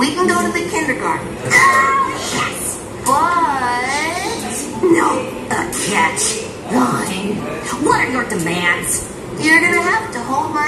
We can go to the kindergarten. Oh, yes. But No, a catch. Fine. What are your demands? you're gonna have to hold my